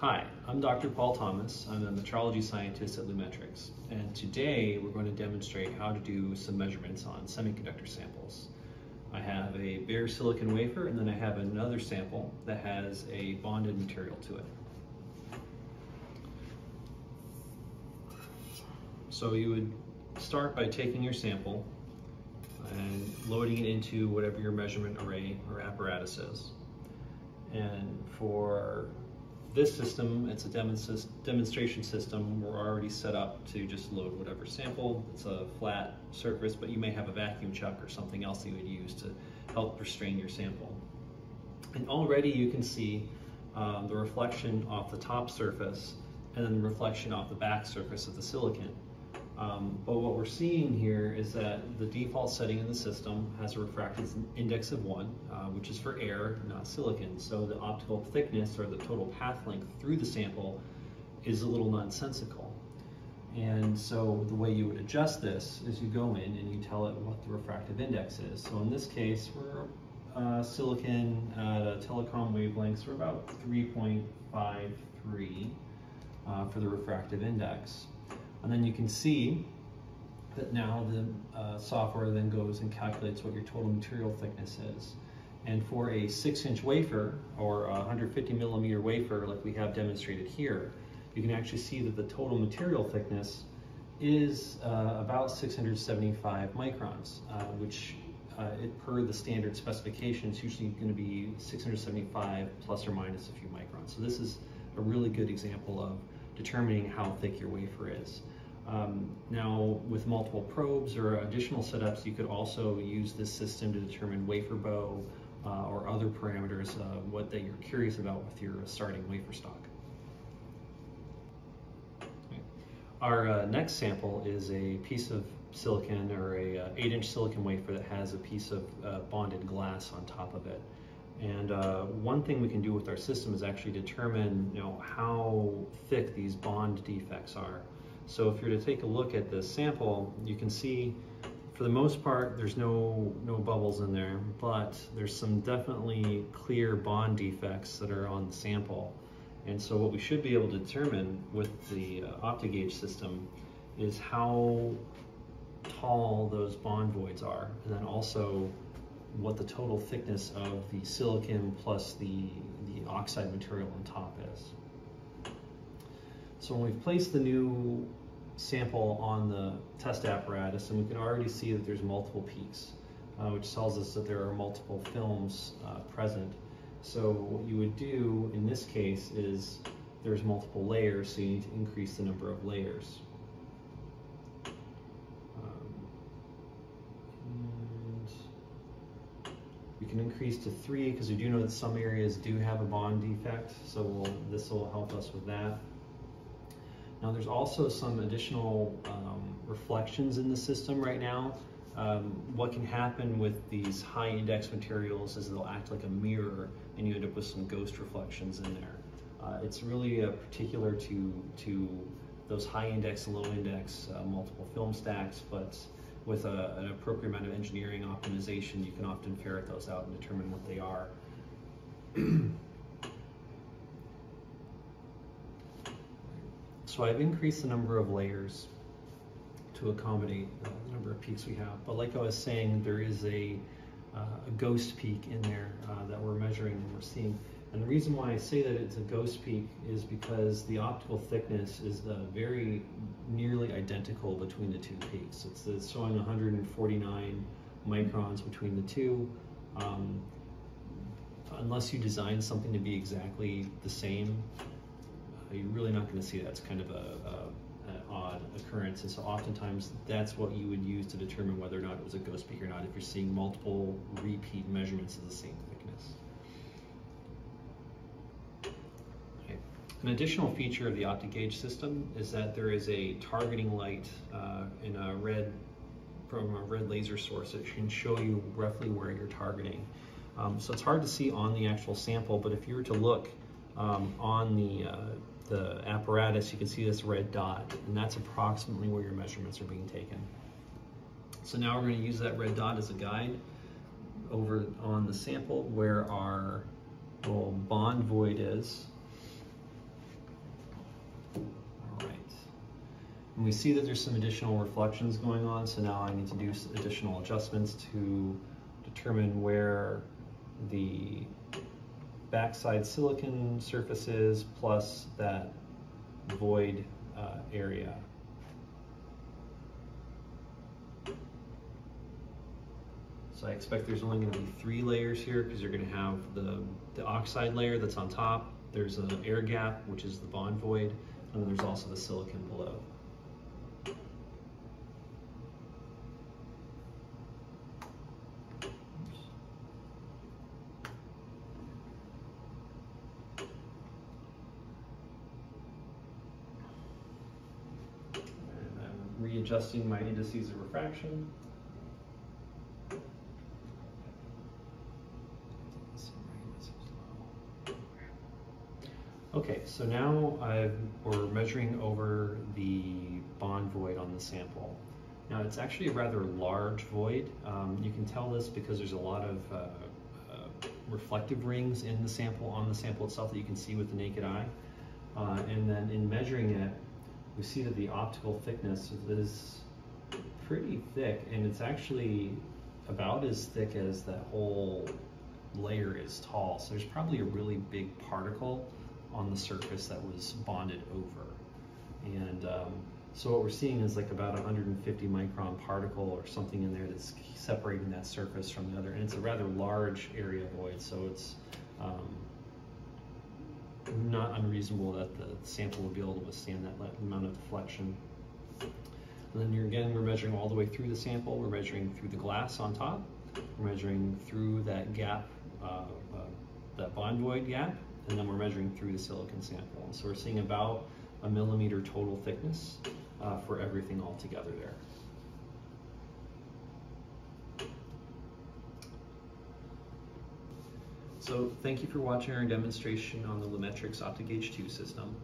Hi, I'm Dr. Paul Thomas. I'm a metrology scientist at Lumetrics, and today we're going to demonstrate how to do some measurements on semiconductor samples. I have a bare silicon wafer, and then I have another sample that has a bonded material to it. So you would start by taking your sample and loading it into whatever your measurement array or apparatus is. And for this system, it's a demonstration system. We're already set up to just load whatever sample. It's a flat surface, but you may have a vacuum chuck or something else that you would use to help restrain your sample. And already you can see um, the reflection off the top surface and then the reflection off the back surface of the silicon. Um, but what we're seeing here is that the default setting in the system has a refractive index of one, uh, which is for air, not silicon. So the optical thickness or the total path length through the sample is a little nonsensical. And so the way you would adjust this is you go in and you tell it what the refractive index is. So in this case, we're uh, silicon at a telecom wavelengths so we're about 3.53 uh, for the refractive index. And then you can see that now the uh, software then goes and calculates what your total material thickness is. And for a six inch wafer or a 150 millimeter wafer like we have demonstrated here, you can actually see that the total material thickness is uh, about 675 microns, uh, which uh, it, per the standard specifications, usually going to be 675 plus or minus a few microns. So this is a really good example of determining how thick your wafer is. Um, now, with multiple probes or additional setups, you could also use this system to determine wafer bow uh, or other parameters, uh, what that you're curious about with your starting wafer stock. Our uh, next sample is a piece of silicon or a 8-inch uh, silicon wafer that has a piece of uh, bonded glass on top of it. And uh, one thing we can do with our system is actually determine you know, how thick these bond defects are. So if you're to take a look at the sample, you can see for the most part, there's no, no bubbles in there, but there's some definitely clear bond defects that are on the sample. And so what we should be able to determine with the uh, OptiGauge system is how tall those bond voids are, and then also what the total thickness of the silicon plus the, the oxide material on top is. So when we've placed the new sample on the test apparatus and we can already see that there's multiple peaks, uh, which tells us that there are multiple films uh, present. So what you would do in this case is there's multiple layers, so you need to increase the number of layers. Can increase to three because we do know that some areas do have a bond defect, so we'll, this will help us with that. Now there's also some additional um, reflections in the system right now. Um, what can happen with these high index materials is they'll act like a mirror and you end up with some ghost reflections in there. Uh, it's really particular to, to those high index low index uh, multiple film stacks, but with a, an appropriate amount of engineering optimization, you can often ferret those out and determine what they are. So I've increased the number of layers to accommodate the number of peaks we have. But like I was saying, there is a, uh, a ghost peak in there uh, that we're measuring and we're seeing. And the reason why I say that it's a ghost peak is because the optical thickness is very nearly identical between the two peaks. It's, it's showing 149 microns between the two. Um, unless you design something to be exactly the same, you're really not going to see that. It's kind of a, a, an odd occurrence. And so oftentimes that's what you would use to determine whether or not it was a ghost peak or not if you're seeing multiple repeat measurements of the same thickness. Okay. An additional feature of the OptiGauge system is that there is a targeting light uh, in a red from a red laser source that can show you roughly where you're targeting. Um, so it's hard to see on the actual sample, but if you were to look um, on the uh, the apparatus, you can see this red dot, and that's approximately where your measurements are being taken. So now we're going to use that red dot as a guide over on the sample where our little bond void is. And we see that there's some additional reflections going on, so now I need to do additional adjustments to determine where the backside silicon surface is plus that void uh, area. So I expect there's only going to be three layers here because you're going to have the, the oxide layer that's on top. There's an air gap, which is the bond void, and then there's also the silicon below. And I'm readjusting my indices of refraction. Okay, so now I've, we're measuring over the bond void on the sample. Now it's actually a rather large void. Um, you can tell this because there's a lot of uh, uh, reflective rings in the sample, on the sample itself that you can see with the naked eye. Uh, and then in measuring it, we see that the optical thickness is pretty thick and it's actually about as thick as that whole layer is tall. So there's probably a really big particle on the surface that was bonded over. And um, so what we're seeing is like about 150 micron particle or something in there that's separating that surface from the other. And it's a rather large area void, so it's um, not unreasonable that the sample will be able to withstand that amount of deflection. And then again, we're measuring all the way through the sample. We're measuring through the glass on top. We're measuring through that gap, uh, uh, that bond void gap, and then we're measuring through the silicon sample. And so we're seeing about a millimeter total thickness uh, for everything all together there. So thank you for watching our demonstration on the Lumetrics OptiGauge 2 system.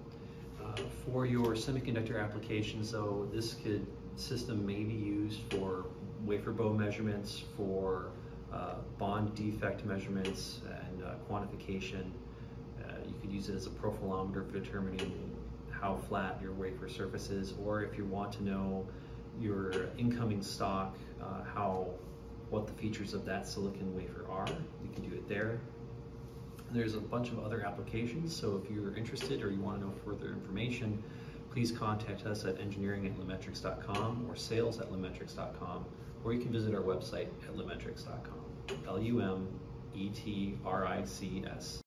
Uh, for your semiconductor applications though, this could system may be used for wafer bow measurements, for uh, bond defect measurements and uh, quantification. Uh, you could use it as a profilometer for determining how flat your wafer surface is, or if you want to know your incoming stock, uh, how what the features of that silicon wafer are, you can do it there. There's a bunch of other applications, so if you're interested or you want to know further information, please contact us at engineering at lumetrics.com or sales at lumetrics.com, or you can visit our website at lumetrics.com. L U M E T R I C S